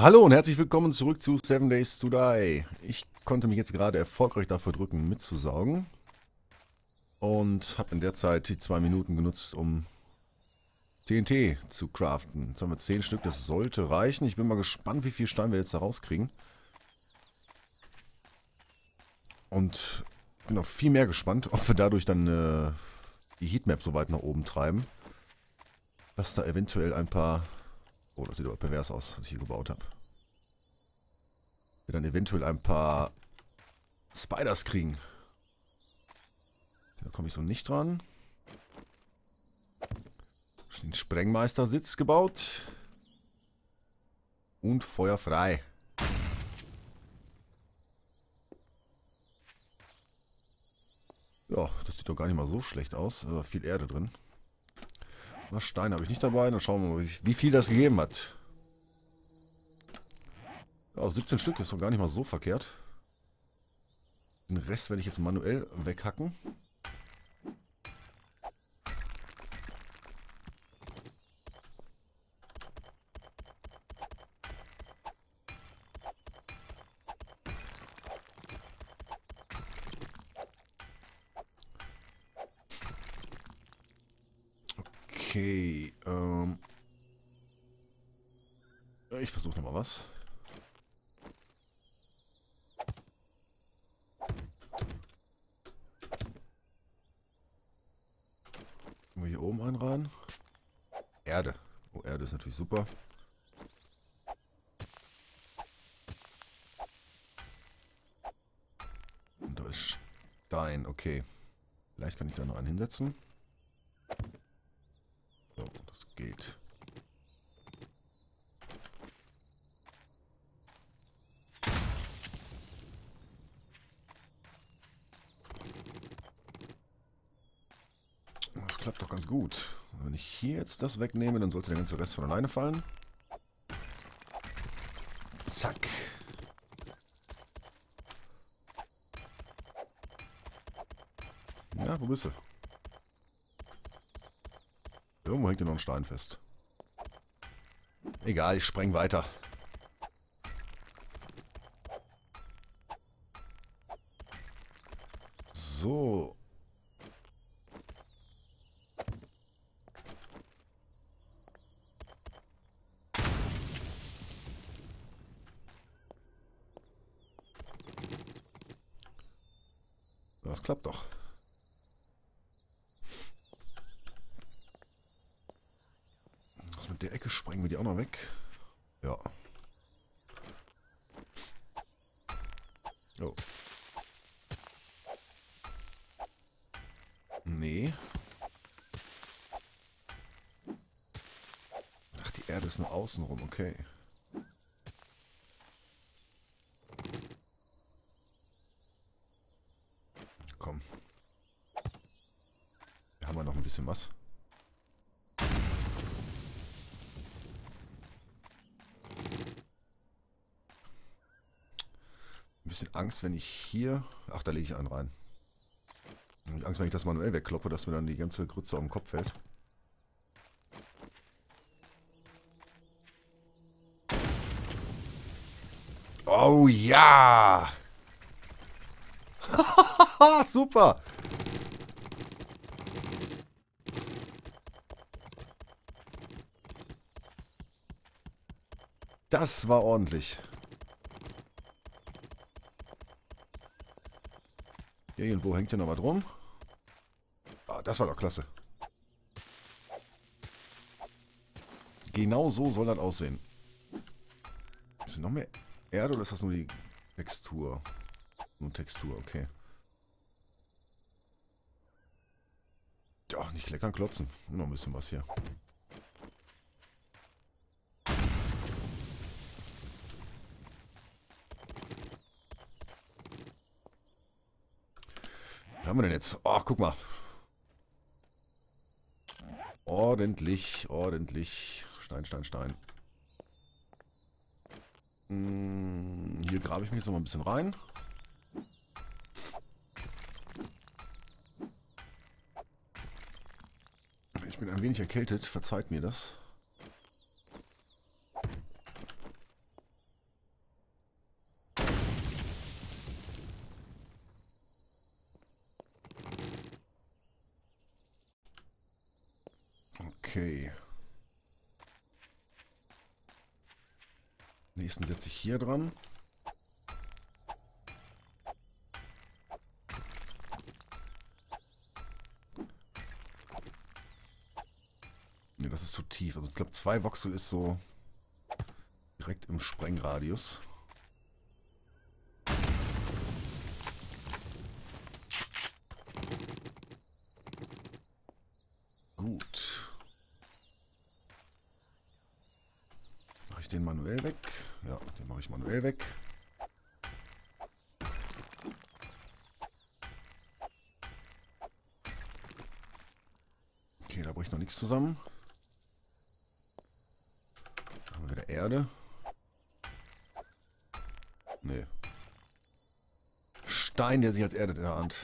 Hallo und herzlich willkommen zurück zu 7 Days to Die. Ich konnte mich jetzt gerade erfolgreich dafür drücken, mitzusaugen. Und habe in der Zeit die zwei Minuten genutzt, um TNT zu craften. Jetzt haben wir 10 Stück, das sollte reichen. Ich bin mal gespannt, wie viel Stein wir jetzt da rauskriegen. Und bin noch viel mehr gespannt, ob wir dadurch dann äh, die Heatmap so weit nach oben treiben. Dass da eventuell ein paar Oh, das sieht aber pervers aus, was ich hier gebaut habe. Wir dann eventuell ein paar Spiders kriegen. Da komme ich so nicht dran. Den Sprengmeistersitz gebaut. Und Feuer frei. Ja, das sieht doch gar nicht mal so schlecht aus. Da viel Erde drin. Na, Stein habe ich nicht dabei. Dann schauen wir mal, wie viel das gegeben hat. Ja, 17 Stück ist doch gar nicht mal so verkehrt. Den Rest werde ich jetzt manuell weghacken. Okay, ähm... Was. wir hier oben einen rein. Erde. Oh, Erde ist natürlich super. Und da ist Stein, okay. Vielleicht kann ich da noch einen hinsetzen. geht. Das klappt doch ganz gut. Wenn ich hier jetzt das wegnehme, dann sollte der ganze Rest von alleine fallen. Zack. Ja, wo bist du? Irgendwo hängt hier noch ein Stein fest. Egal, ich spreng weiter. So. Klappt doch. mit der Ecke sprengen wir die auch noch weg. Ja. Oh. Nee. Ach, die Erde ist nur außenrum, okay. Komm. Hier haben wir noch ein bisschen was. Ein bisschen Angst, wenn ich hier... Ach, da lege ich einen rein. Ich Angst, wenn ich das manuell wegkloppe, dass mir dann die ganze Grütze auf den Kopf fällt. Oh ja! Super! Das war ordentlich. Hier irgendwo hängt hier noch was rum. Ah, das war doch klasse. Genau so soll das aussehen. Ist hier noch mehr Erde oder ist das nur die Textur? Nur Textur, okay. Ja, nicht lecker klotzen. Noch ein bisschen was hier. Haben wir denn jetzt? Ach, guck mal. Ordentlich, ordentlich. Stein, Stein, Stein. Hm, hier grabe ich mich jetzt noch mal ein bisschen rein. Ich bin ein wenig erkältet, verzeiht mir das. Okay. Nächsten setze ich hier dran. Ne, das ist zu tief. Also ich glaube, zwei Voxel ist so direkt im Sprengradius. Gut. Mache ich den manuell weg? Den mache ich manuell weg. Okay, da ich noch nichts zusammen. Da haben wir wieder Erde. Nee. Stein, der sich als Erde erahnt.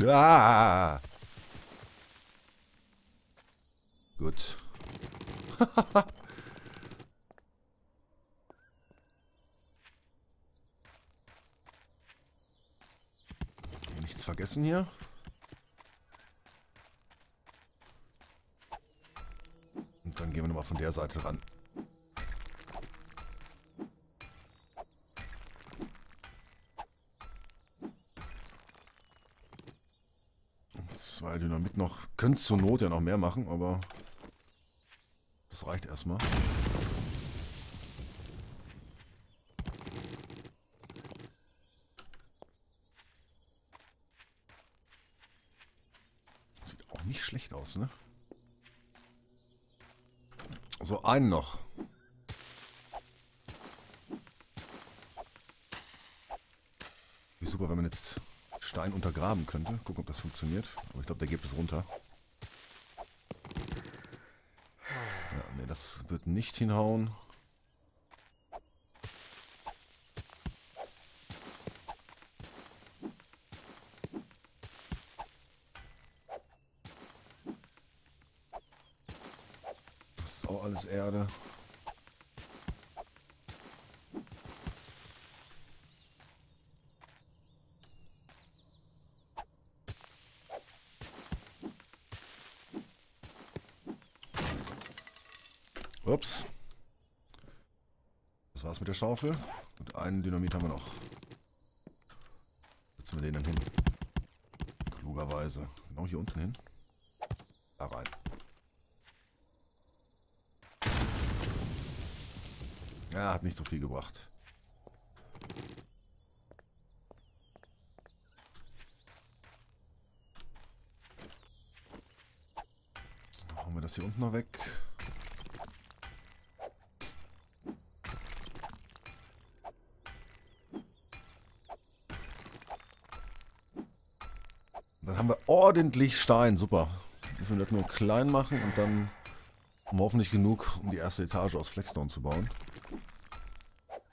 Ah! Gut. Nichts vergessen hier. Und dann gehen wir nochmal von der Seite ran. Zwei Dynamit noch. Könnt zur Not ja noch mehr machen, aber das reicht erstmal. Sieht auch nicht schlecht aus, ne? So, einen noch. Wie super, wenn man jetzt Stein untergraben könnte. Gucken, ob das funktioniert. Aber ich glaube, der gibt es runter. Ja, ne, das wird nicht hinhauen. Das ist auch alles Erde. Ups. Das war's mit der Schaufel. Und einen Dynamit haben wir noch. Setzen wir den dann hin. Klugerweise. Genau hier unten hin. Da rein. Ja, hat nicht so viel gebracht. Dann hauen wir das hier unten noch weg. Dann haben wir ordentlich Stein. Super. Müssen wir das nur klein machen und dann haben hoffentlich genug, um die erste Etage aus Flexstone zu bauen.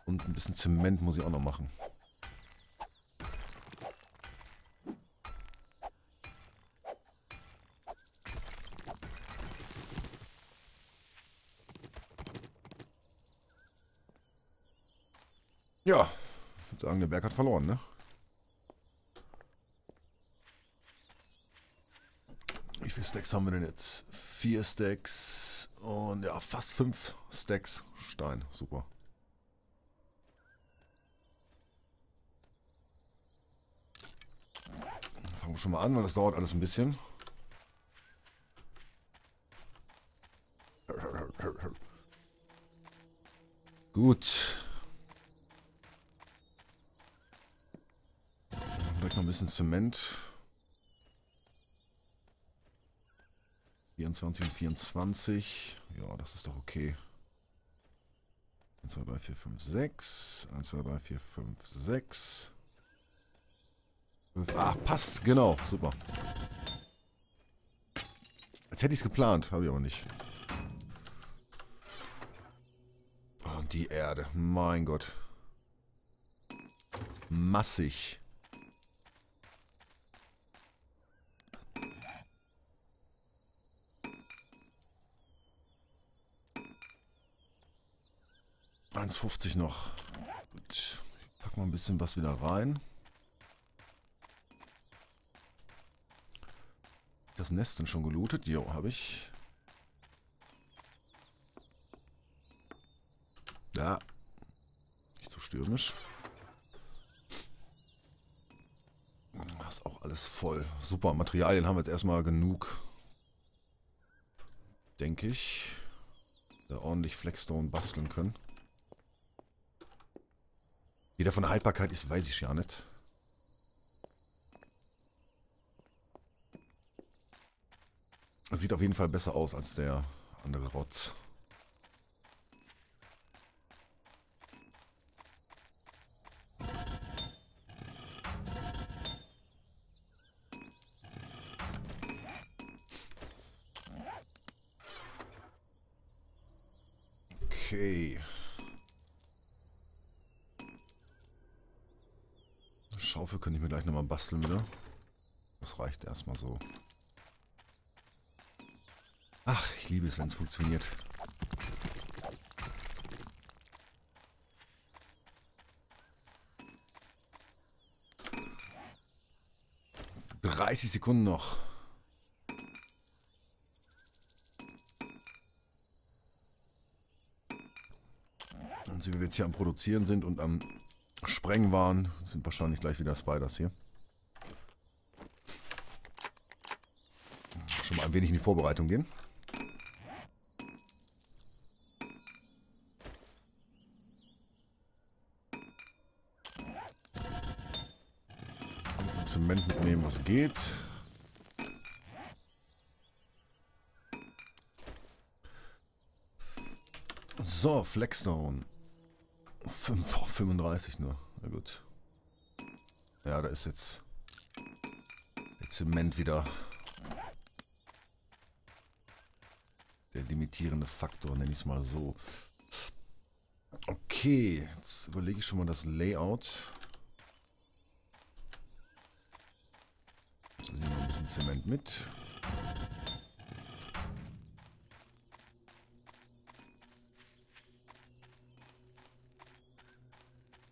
Und ein bisschen Zement muss ich auch noch machen. Ja, ich würde sagen, der Berg hat verloren, ne? Wie viele Stacks haben wir denn jetzt? Vier Stacks und ja, fast fünf Stacks Stein. Super. Fangen wir schon mal an, weil das dauert alles ein bisschen. Gut. Vielleicht noch ein bisschen Zement. 24 und 24. Ja, das ist doch okay. 1, 2, 3, 4, 5, 6. 1, 2, 3, 4, 5, 6. 5. Ah, passt. Genau. Super. Als hätte ich es geplant. Habe ich aber nicht. Und die Erde. Mein Gott. Massig. Eins fünfzig noch. Gut. Ich pack mal ein bisschen was wieder rein. das Nest denn schon gelootet? Jo, habe ich. Ja. Nicht so stürmisch. Das ist auch alles voll. Super, Materialien haben wir jetzt erstmal genug. Denke ich. Da ordentlich Flexstone basteln können. Wie der von der Haltbarkeit ist, weiß ich ja nicht. Sieht auf jeden Fall besser aus als der andere Rotz. Basteln wieder. Das reicht erstmal so. Ach, ich liebe es, wenn es funktioniert. Dreißig Sekunden noch. Und wie wir jetzt hier am Produzieren sind und am Sprengen waren, sind wahrscheinlich gleich wieder Spiders hier. Schon mal ein wenig in die Vorbereitung gehen. Zement mitnehmen, was geht. So, Flexstone. 35 nur. Na gut. Ja, da ist jetzt der Zement wieder der limitierende Faktor, nenne ich es mal so. Okay, jetzt überlege ich schon mal das Layout. bisschen Zement mit.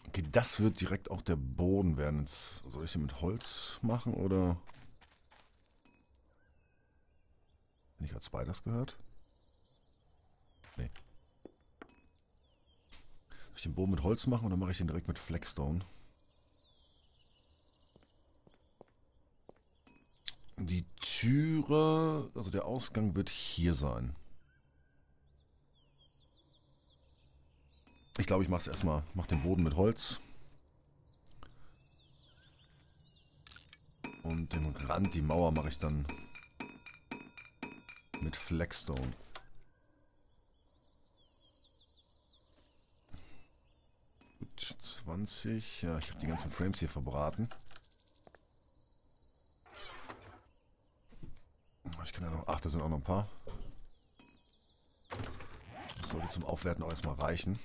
Okay, das wird direkt auch der Boden werden. Jetzt soll ich den mit Holz machen oder... Bin ich als Spiders gehört? Nee. Soll ich den Boden mit Holz machen oder mache ich den direkt mit Flexstone? Die Türe, also der Ausgang wird hier sein. Ich glaube, ich mache es erstmal, mache den Boden mit Holz. Und den Rand, die Mauer mache ich dann mit Flagstone. 20. Ja, ich habe die ganzen Frames hier verbraten. Ich kann ja noch... Ach, da sind auch noch ein paar. Das sollte zum Aufwerten auch erstmal reichen.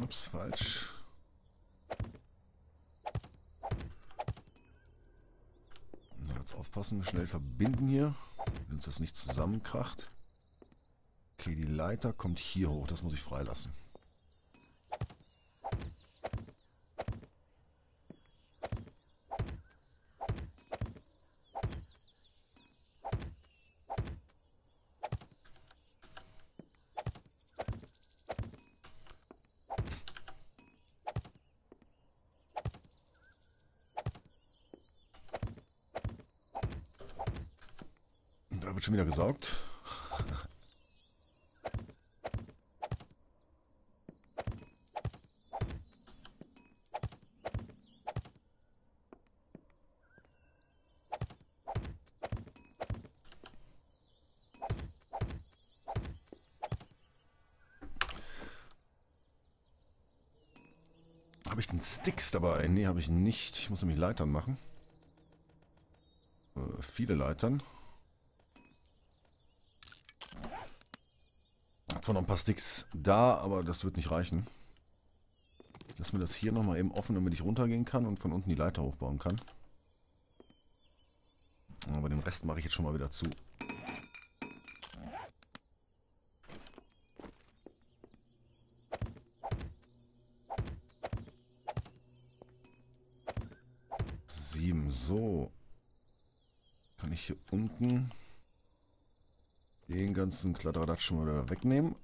Ups, falsch. Jetzt aufpassen, schnell verbinden hier, wenn uns das nicht zusammenkracht. Okay, die Leiter kommt hier hoch. Das muss ich freilassen. Da wird schon wieder gesaugt. Habe ich den Sticks dabei? Ne, habe ich nicht. Ich muss nämlich Leitern machen. Äh, viele Leitern. Zwar noch ein paar Sticks da, aber das wird nicht reichen. Lass mir das hier nochmal eben offen, damit ich runtergehen kann und von unten die Leiter hochbauen kann. Aber den Rest mache ich jetzt schon mal wieder zu. 7. So. Kann ich hier unten den ganzen Kladderadatsch schon mal wegnehmen.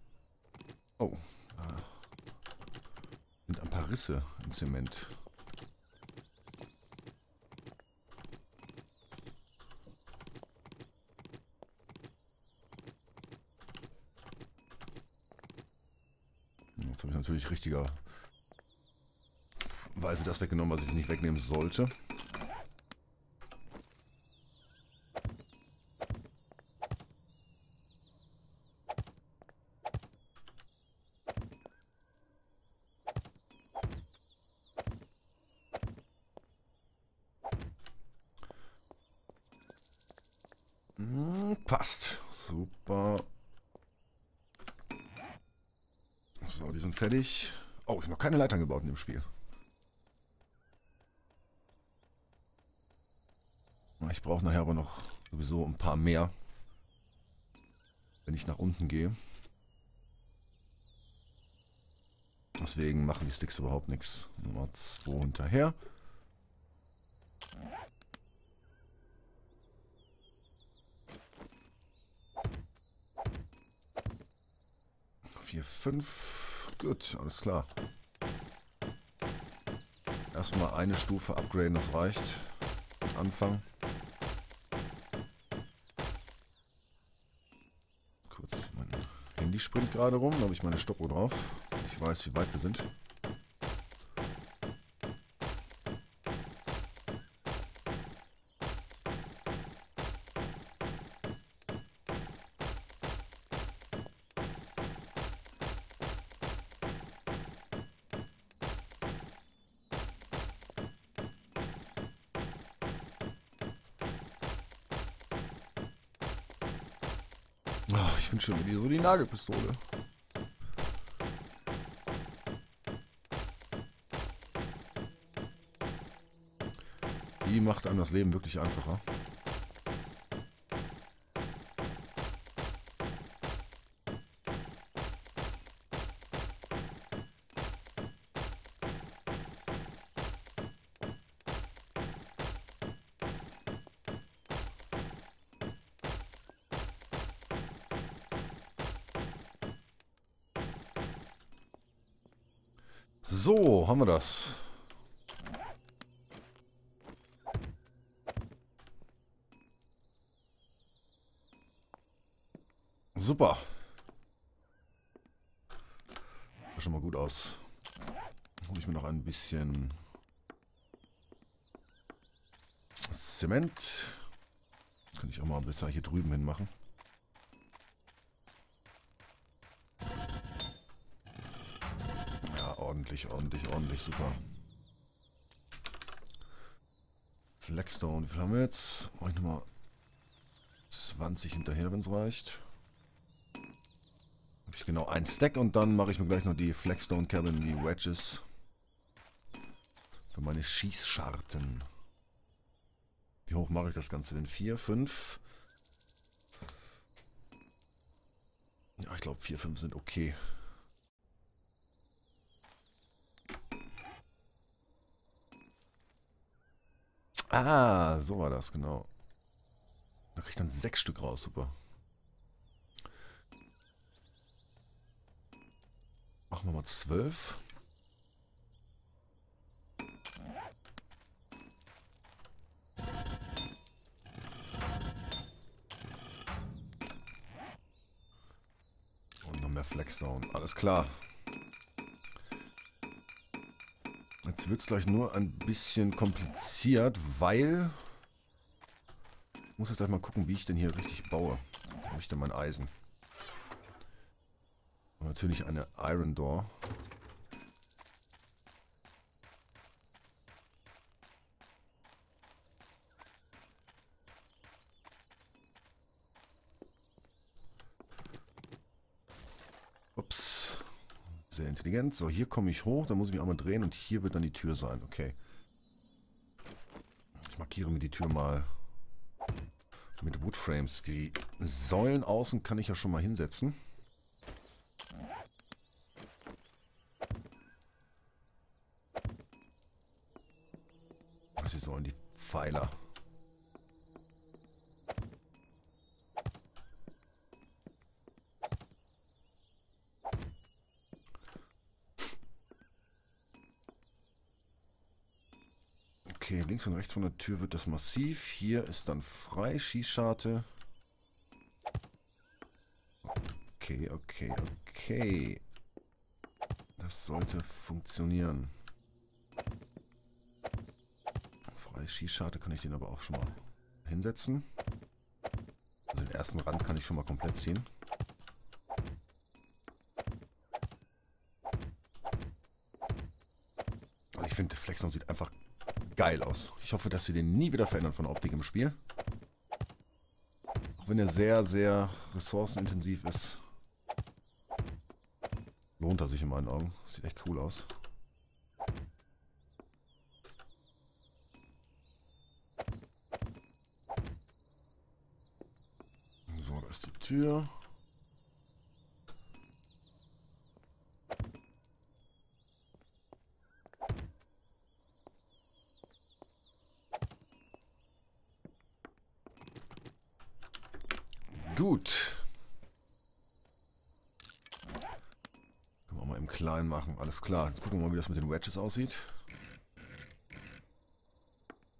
Oh. Da sind ein paar Risse im Zement. Jetzt habe ich natürlich richtiger Weise das weggenommen, was ich nicht wegnehmen sollte. Hm, passt. Super. So, die sind fertig. Oh, ich habe noch keine Leitern gebaut in dem Spiel. Ich brauche nachher aber noch sowieso ein paar mehr, wenn ich nach unten gehe. Deswegen machen die Sticks überhaupt nichts. Nummer 2 hinterher. Vier, fünf. Gut, alles klar. Erstmal eine Stufe upgraden, das reicht. Anfang. Handy springt gerade rum. Da habe ich meine Stoppuhr drauf. Ich weiß, wie weit wir sind. Oh, ich wünsche Nagelpistole. Die macht einem das Leben wirklich einfacher. Haben wir das. Super. Sieht schon mal gut aus. Hole ich mir noch ein bisschen Zement. Kann ich auch mal besser hier drüben hin machen. Ordentlich, ordentlich, ordentlich, super. Flagstone, wie viel haben wir jetzt? Mach ich nochmal 20 hinterher, wenn es reicht. Habe ich genau ein Stack und dann mache ich mir gleich noch die Flagstone Cabin, die Wedges. Für meine Schießscharten. Wie hoch mache ich das Ganze denn? 4, 5? Ja, ich glaube 4, 5 sind okay. Ah, so war das, genau. Da kriege ich dann sechs Stück raus, super. Machen wir mal zwölf. Und noch mehr Flexdown. Alles klar. Jetzt wird es gleich nur ein bisschen kompliziert, weil... Ich muss jetzt gleich mal gucken, wie ich denn hier richtig baue. Wo habe ich denn mein Eisen? Und natürlich eine Iron Door. Sehr intelligent. So, hier komme ich hoch, da muss ich mich einmal drehen und hier wird dann die Tür sein. Okay. Ich markiere mir die Tür mal mit Woodframes. Die Säulen außen kann ich ja schon mal hinsetzen. Sie sollen die Pfeiler. Okay, links und rechts von der Tür wird das massiv. Hier ist dann frei, Schießscharte. Okay, okay, okay. Das sollte funktionieren. Freie Schießscharte kann ich den aber auch schon mal hinsetzen. Also den ersten Rand kann ich schon mal komplett ziehen. Also ich finde, Flexon sieht einfach geil aus. Ich hoffe, dass sie den nie wieder verändern von der Optik im Spiel. Auch wenn er sehr, sehr ressourcenintensiv ist, lohnt er sich in meinen Augen. Sieht echt cool aus. So, da ist die Tür. Gut. Können wir mal im Kleinen machen. Alles klar. Jetzt gucken wir mal, wie das mit den Wedges aussieht.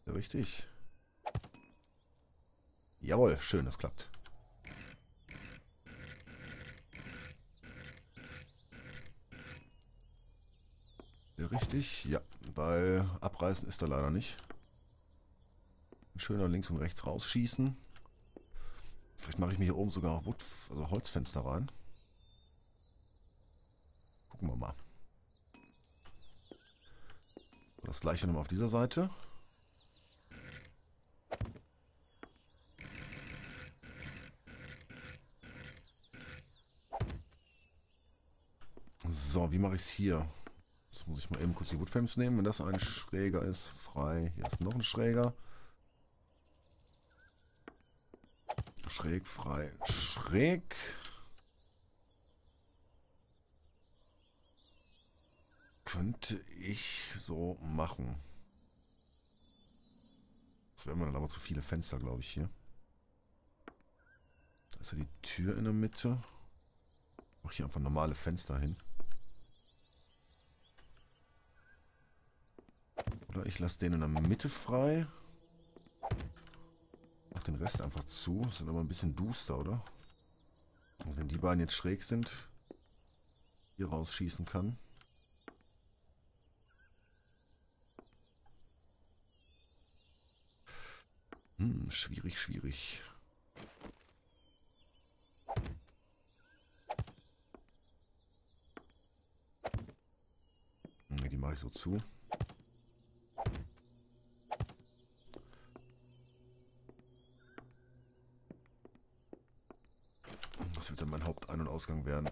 Richtig. Jawohl, schön, das klappt. Richtig? Ja, weil abreißen ist da leider nicht. Schöner links und rechts rausschießen. Vielleicht mache ich mir hier oben sogar Wood, also Holzfenster rein. Gucken wir mal. Das gleiche nochmal auf dieser Seite. So, wie mache ich es hier? Jetzt muss ich mal eben kurz die Woodframes nehmen, wenn das ein schräger ist. Frei. Hier ist noch ein schräger. Schräg, frei, schräg. Könnte ich so machen. Das wären dann aber zu viele Fenster, glaube ich, hier. Da ist ja die Tür in der Mitte. Mach hier einfach normale Fenster hin. Oder ich lasse den in der Mitte frei den Rest einfach zu. Das sind aber ein bisschen duster, oder? Also wenn die beiden jetzt schräg sind, hier rausschießen kann. Hm, schwierig, schwierig. Die mache ich so zu. Das wird dann mein Hauptein- und Ausgang werden.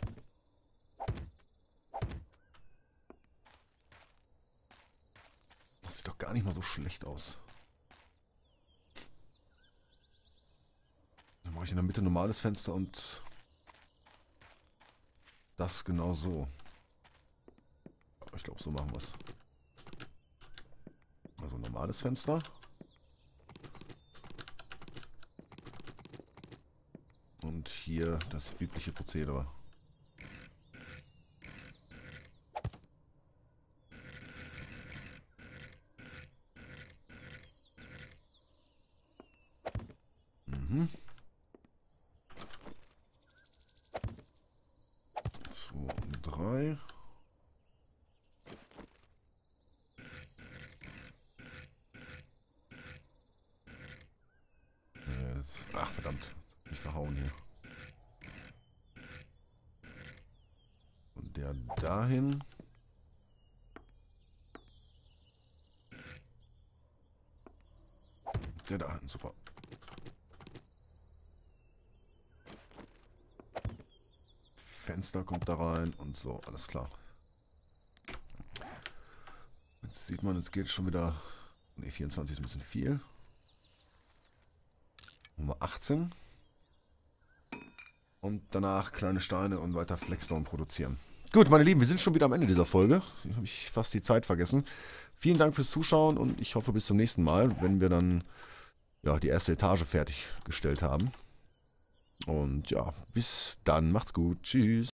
Das sieht doch gar nicht mal so schlecht aus. Dann mache ich in der Mitte ein normales Fenster und das genau so. Ich glaube, so machen wir es. Also normales Fenster. Und hier das übliche Prozedere. Mhm. Zwei und drei. Ach verdammt, nicht verhauen hier. Der dahin. Der da hinten, super. Fenster kommt da rein und so, alles klar. Jetzt sieht man, jetzt geht schon wieder... Ne, 24 ist ein bisschen viel. Nummer 18. Und danach kleine Steine und weiter Flexstone produzieren. Gut, meine Lieben, wir sind schon wieder am Ende dieser Folge. Hier habe ich fast die Zeit vergessen. vielen Dank fürs Zuschauen und ich hoffe bis zum nächsten Mal, wenn wir dann ja, die erste Etage fertiggestellt haben. Und ja, bis dann, macht's gut, tschüss.